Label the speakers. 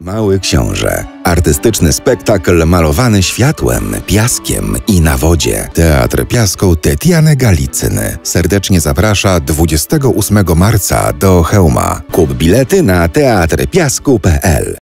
Speaker 1: Mały Książę. Artystyczny spektakl malowany światłem, piaskiem i na wodzie. Teatr Piaską Tetiany Galicyny serdecznie zaprasza 28 marca do Hełma. Kup bilety na teatrpiasku.pl